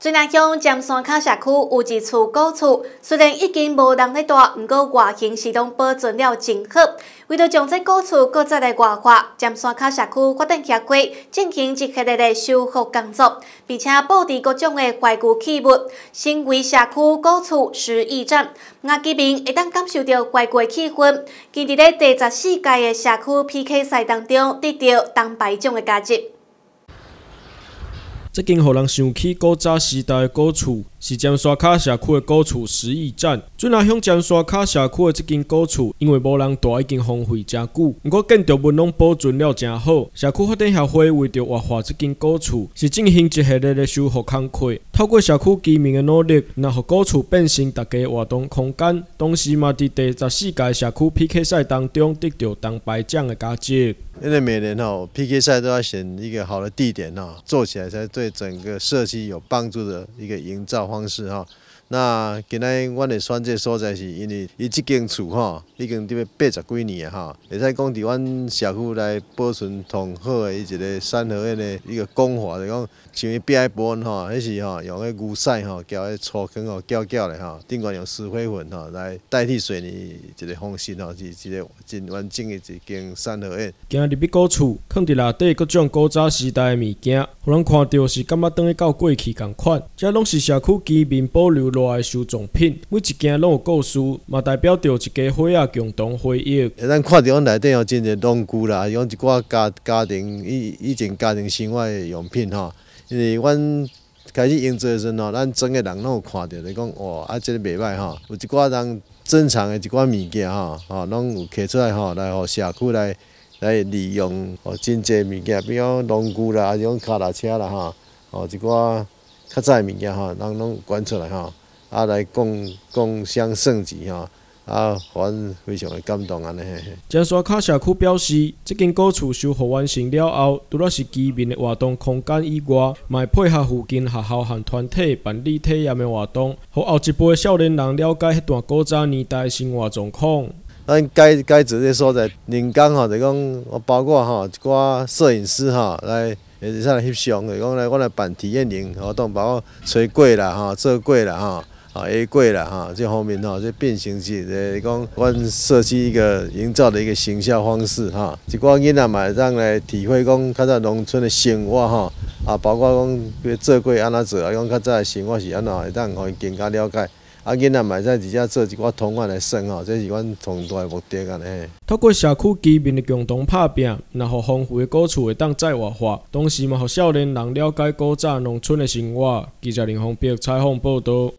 水南乡尖山卡社区有一处古厝，虽然已经无人咧住，毋过外形是拢保存了真好。为了将这古厝搁再来外化，尖山卡社区决定协会进行一系列的修复工作，并且布置各种的怀古器物，成为社区古厝实义展。外居民会当感受到怀古气氛，今伫咧第十四届的社区 PK 赛当中得到铜牌奖的价值。这间互人想起古早时代的古厝，是尖沙卡社区的古厝十亿展。最南向尖沙卡社区的这间古厝，因为无人住，已经荒废真久。不过建筑物拢保存了真好。社区发展协会为着活化这间古厝，是进行一系列的修复工作。透过社区居民的努力，然后古厝变成大家活动空间，同时嘛伫第十四届社区 PK 赛当中得到铜牌奖的佳绩。因为每年哈 PK 赛都要选一个好的地点哈，做起来才对整个社区有帮助的一个营造方式哈。那今仔阮会选这所在，是因为伊即间厝吼已经伫要八十几年啊吼，会使讲伫阮社区来保存同好的伊一个三合院的一个工法，就讲像伊壁迄部分吼，迄是吼用迄牛屎吼，交迄粗坑吼搅搅咧吼，顶悬用石灰粉吼来代替水泥一个方式吼，是一个真完整的一间三合院。今日要古厝，放伫内底各种古早时代的物件，互人看到是感觉等于到过去共款，遮拢是社区居民保留。来收藏品，每一件拢有故事，嘛代表着一家伙仔共同回忆。咱看到阮内底有真侪农具啦，用一寡家家庭以以前家庭生活的用品吼。因为阮开始营造的时阵吼，咱整个人拢有看到，就讲哇，啊，这个袂歹吼，有一寡人珍藏的一寡物件吼，吼，拢有摕出来吼，来互社区来来利用，哦，真侪物件，比如讲农具啦，啊种脚踏车啦，吼，哦，一寡较早的物件吼，人拢捐出来吼。啊，来共共享盛举吼，啊，阮非常的感动安尼。江沙卡社区表示，即间古厝修复完成了后，除了是居民的活动空间以外，嘛配合附近学校和团体办理体验的活动，互后一辈少年人了解迄段古早年代生活状况。咱改改做这所在，人工吼，就讲我包括吼一寡摄影师吼来。也是来翕相的，讲来我来办体验营活动，包括吹粿啦、吼做粿啦、哈啊下粿啦、哈这方面吼，这变形是诶讲阮社区一个营造的一个形象方式哈。一寡囡仔嘛让来体会讲较早农村的生活哈，啊包括讲比如做过安怎做啊，讲较早的生活是安怎，会当互伊更加了解。啊，囡仔嘛在直接做一寡童话来生吼，这是阮重大的目的安尼。透过社区居民的共同拍拼，然后丰富的古厝会当再活化，同时嘛，互少年人了解古早农村的生活。记者林宏斌采访报道。